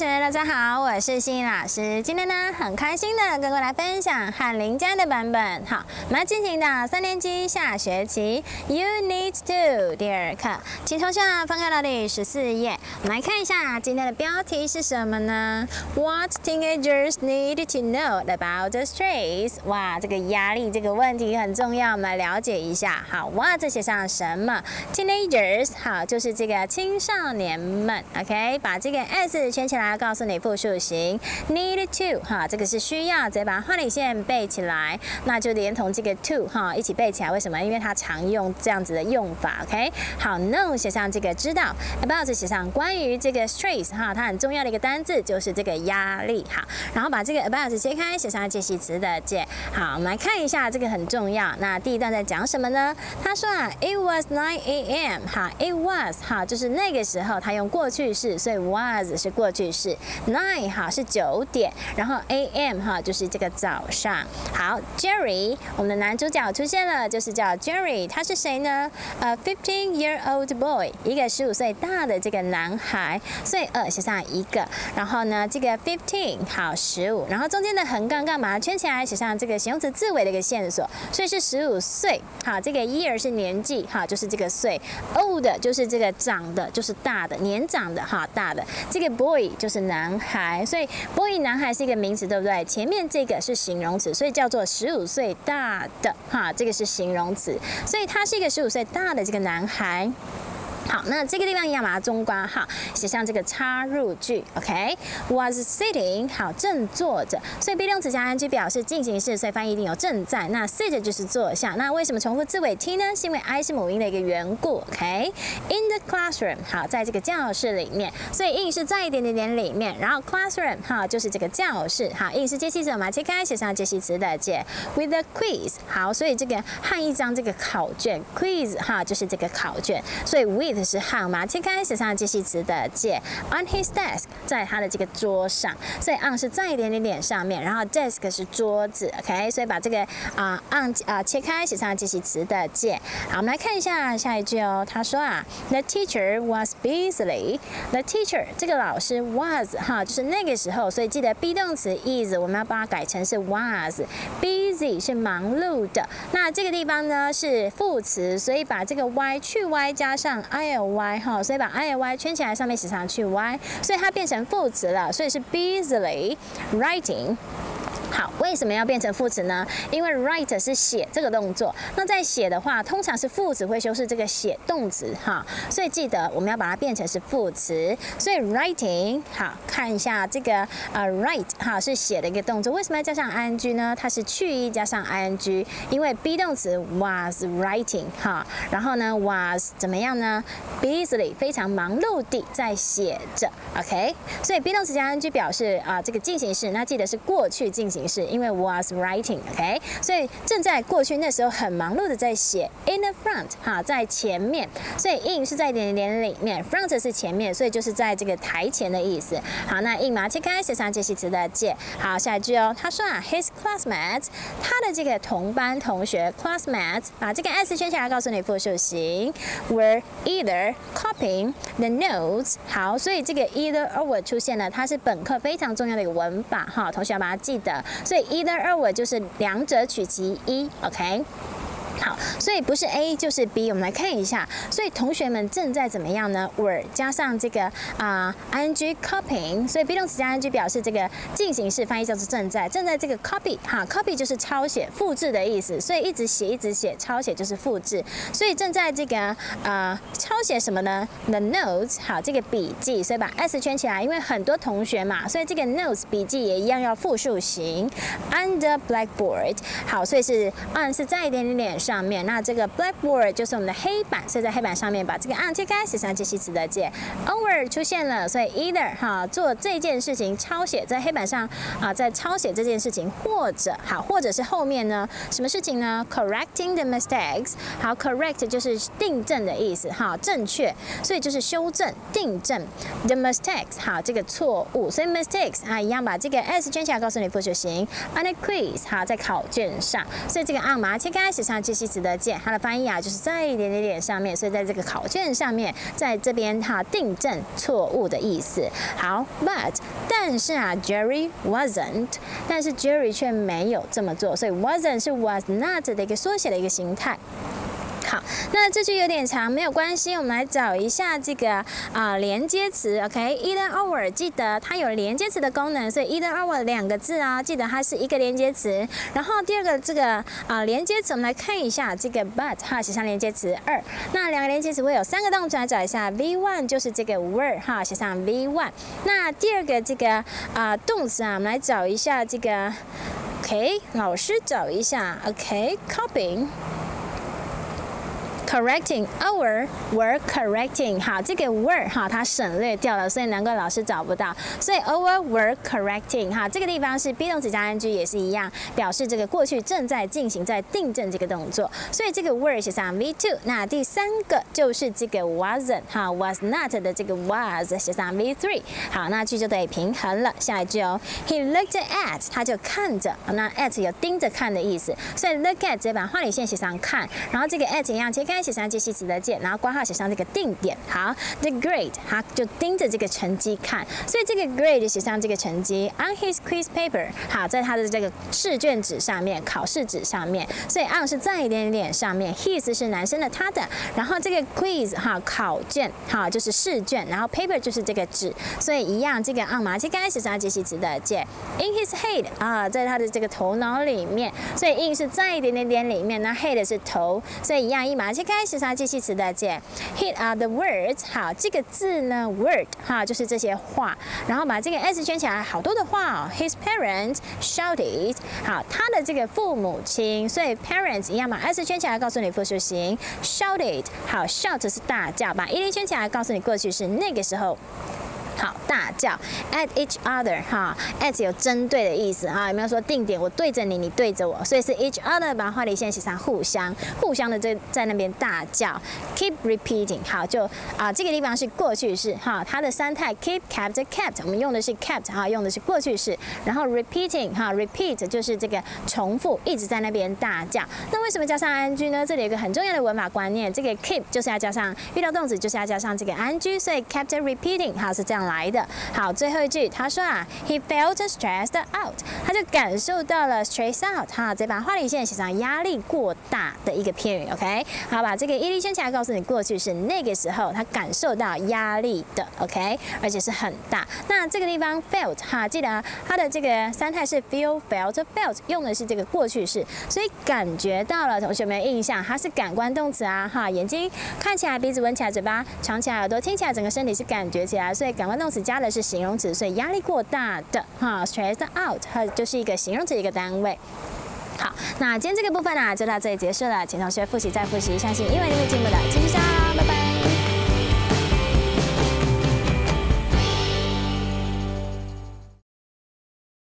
学大家好，我是欣怡老师。今天呢，很开心的跟各位来分享翰林家的版本。好，我们要进行到三年级下学期 Unit Two 第二课，请同学翻开到第十四页，我们来看一下今天的标题是什么呢？What teenagers need to know about the stress？哇，这个压力这个问题很重要，我们来了解一下。好，哇，这写上什么？Teenagers，好，就是这个青少年们。OK，把这个 s 圈起来，他告诉你复数型 need to 哈，这个是需要，直接把它画里线背起来，那就连同这个 to 哈一起背起来。为什么？因为它常用这样子的用法。OK，好，know 写上这个知道，about 写上关于这个 stress 哈，它很重要的一个单字就是这个压力。哈，然后把这个 about 切开，写上介系词的介。好，我们来看一下这个很重要。那第一段在讲什么呢？他说啊，It was 9 a.m. 哈，It was 哈，就是那个时候，他用过去式，所以 was 是过去式。是 nine 哈是九点，然后 a.m. 哈就是这个早上。好，Jerry 我们的男主角出现了，就是叫 Jerry，他是谁呢？呃，fifteen year old boy，一个十五岁大的这个男孩。所以二写上一个，然后呢这个 fifteen 好十五，然后中间的横杠干嘛？圈起来写上这个形容词字尾的一个线索，所以是十五岁。好，这个 year 是年纪，哈就是这个岁，old 就是这个长的，就是大的，年长的哈大的。这个 boy 就。是男孩，所以 boy 男孩是一个名词，对不对？前面这个是形容词，所以叫做十五岁大的哈，这个是形容词，所以他是一个十五岁大的这个男孩。好，那这个地方要把它中括号，写上这个插入句，OK？Was sitting，好，正坐着，所以 be 动词加 ing 表示进行式，所以翻译一定有正在。那 sit 就是坐下，那为什么重复字尾 t 呢？是因为 i 是母音的一个缘故，OK？In the classroom，好，在这个教室里面，所以 in 是在一点点点里面，然后 classroom，哈，就是这个教室，好，in 是介系词，我们切开写上介系词的介，with a quiz，好，所以这个和一张这个考卷，quiz，哈，就是这个考卷，所以 with。是号码，切开写上介系词的介，on his desk，在他的这个桌上，所以 on 是在一点点点上面，然后 desk 是桌子，OK，所以把这个啊 on 啊切开写上介系词的介。好，我们来看一下下一句哦，他说啊，the teacher was busily，the teacher 这个老师 was 哈，就是那个时候，所以记得 be 动词 is 我们要把它改成是 was，busy 是忙碌的，那这个地方呢是副词，所以把这个 y 去 y 加上 i。Ly 哈，所以把 i y 圈起来，上面写上去 y，所以它变成副词了，所以是 busily writing。好，为什么要变成副词呢？因为 write 是写这个动作，那在写的话，通常是副词会修饰这个写动词哈，所以记得我们要把它变成是副词。所以 writing 好，看一下这个呃 write 哈是写的一个动作，为什么要加上 ing 呢？它是去意加上 ing，因为 be 动词 was writing 哈，然后呢 was 怎么样呢？busily 非常忙碌地在写着，OK，所以 be 动词加 ing 表示啊这个进行式，那记得是过去进行。是因为 was writing，OK，所以正在过去那时候很忙碌的在写 in the front，哈，在前面，所以 in 是在点点里面，front 是前面，所以就是在这个台前的意思。好，那 in 嘛，切开写上介系词的介。好，下一句哦，他说啊，his classmates，他的这个同班同学 classmates，把这个 s 圈起来，告诉你复数型，were either copying the notes。好，所以这个 either or 出现了，它是本课非常重要的一个文法，哈，同学要把它记得。所以 either or 就是两者取其一，OK。好，所以不是 A 就是 B，我们来看一下。所以同学们正在怎么样呢？were 加上这个啊 ing copying，所以 be 动词加 ing 表示这个进行式，翻译叫做正在。正在这个 copy 哈，copy 就是抄写、复制的意思，所以一直写、一直写，抄写就是复制。所以正在这个啊抄写什么呢？The notes 好，这个笔记，所以把 s 圈起来，因为很多同学嘛，所以这个 notes 笔记也一样要复数型。Under blackboard 好，所以是 on 是在一点点点上。面，那这个 blackboard 就是我们的黑板，所以在黑板上面把这个 on 切开，写上介系词的介，over 出现了，所以 either 哈做这件事情抄写在黑板上啊，在抄写这件事情，或者好，或者是后面呢，什么事情呢？correcting the mistakes，好，correct 就是订正的意思，哈，正确，所以就是修正、订正。The mistakes，好，这个错误，所以 mistakes 啊，一样把这个 s 圈起来，告诉你复数型，on a quiz，好，在考卷上，所以这个 on 把它切开，写上这些词的见，它的翻译啊就是在一点点点上面，所以在这个考卷上面，在这边它订正错误的意思。好，but 但是啊，Jerry wasn't，但是 Jerry 却没有这么做，所以 wasn't 是 was not 的一个缩写的一个形态。那这句有点长，没有关系，我们来找一下这个啊连接词。OK，either or，记得它有连接词的功能，所以 either or 两个字啊，记得它是一个连接词。然后第二个这个啊连接词，我们来看一下这个 but 哈，写上连接词二。那两个连接词会有三个动词，来找一下 V one 就是这个 were 哈，写上 V one。那第二个这个啊动词啊，我们来找一下这个 OK，老师找一下 OK，copying。Correcting our were correcting 好，这个 were 哈它省略掉了，所以难怪老师找不到。所以 our were correcting 哈，这个地方是 be 动词加 ing 也是一样，表示这个过去正在进行，在订正这个动作。所以这个 were 写上 v two。那第三个就是这个 wasn't 哈 was not 的这个 was 写上 v three。好，那句就得平衡了。下一句哦，he looked at 他就看着，那 at 有盯着看的意思，所以 look at 直接把画里线写上看，然后这个 at 一样切开。写上介系词的介，然后括号写上这个定点。好，the grade，他就盯着这个成绩看，所以这个 grade 写上这个成绩。On his quiz paper，好，在他的这个试卷纸上面，考试纸上面，所以 on 是在一点点上面，his 是男生的他的，然后这个 quiz 哈考卷，好就是试卷，然后 paper 就是这个纸，所以一样，这个 on 嘛，这该写上介系词的介。In his head，啊，在他的这个头脑里面，所以 in 是在一点点点里面，那 head 是头，所以一样，一马这开始上记系词的介，hit are the words，好，这个字呢，word，哈，就是这些话，然后把这个 s 圈起来，好多的话哦。His parents shouted，好，他的这个父母亲，所以 parents 一样嘛，s 圈起来告诉你复数形，shouted，好，shout 是大叫，把 e d 圈起来告诉你过去式，那个时候。好，大叫 at each other 哈，at 有针对的意思哈，有没有说定点？我对着你，你对着我，所以是 each other 把画里线写上互相，互相的在在那边大叫，keep repeating 好，就啊这个地方是过去式哈，它的三态 keep kept kept，我们用的是 kept 哈，用的是过去式，然后 repeating 哈，repeat 就是这个重复，一直在那边大叫。那为什么加上 ing 呢？这里有个很重要的文法观念，这个 keep 就是要加上遇到动词就是要加上这个 ing，所以 kept repeating 哈是这样。来的好，最后一句他说啊，He felt stressed out，他就感受到了 stress out，哈，直接把画里线写上压力过大的一个片语，OK，好，把这个毅力圈起来，告诉你过去是那个时候他感受到压力的，OK，而且是很大。那这个地方 felt 哈，记得它的这个三态是 feel felt felt，用的是这个过去式，所以感觉到了，同学们印象，它是感官动词啊，哈，眼睛看起来，鼻子闻起来，嘴巴尝起来，耳朵听起来，整个身体是感觉起来，所以感官。动词加的是形容词，所以压力过大的哈，stressed out，它就是一个形容词一个单位。好，那今天这个部分呢，就到这里结束了，请同学复习再复习，相信英文你会进步的，继续加，油。